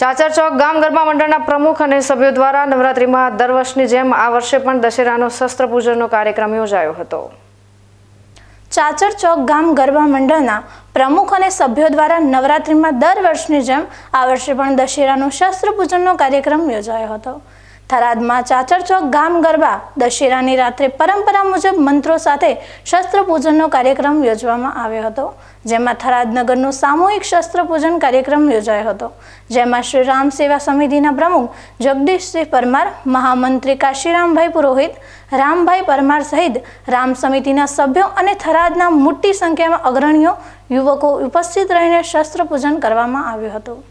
ચાચર ચોક ગામ ગરબા મંડળના પ્રમુખ અને સભ્યો દ્વારા નવરાત્રીમાં દર વર્ષની જેમ આ વર્ષે પણ દશેરાનો શસ્ત્ર પૂજનનો કાર્યક્રમ યોજાયો હતો. ચાચર ચોક ગામ ગરબા મંડળના પ્રમુખ અને સભ્યો દ્વારા નવરાત્રિમાં દર વર્ષની જેમ આ વર્ષે પણ દશેરાનો શસ્ત્ર પૂજનનો કાર્યક્રમ યોજાયો હતો. થરાદમાં ચાચર ચોક ગામ ગરબા દશેરાની રાત્રે પરંપરા મુજબ મંત્રો સાથે શસ્ત્ર પૂજનનો કાર્યક્રમ યોજવામાં આવ્યો હતો. જેમાં થરાદ નગરનો સામૂહિક શસ્ત્ર પૂજન કાર્યક્રમ યોજાયો હતો. જેમાં શ્રી રામ સેવા સમિતિના પ્રમુખ જગદીશસિંહ પરમાર, મહામંત્રી કાશીરામભાઈ પુરોહિત, રામભાઈ પરમાર સહિત રામ સમિતિના સભ્યો અને થરાદના મોટી સંખ્યામાં અગ્રણીઓ, યુવકો ઉપસ્થિત રહીને શસ્ત્ર પૂજન કરવામાં આવ્યું હતું.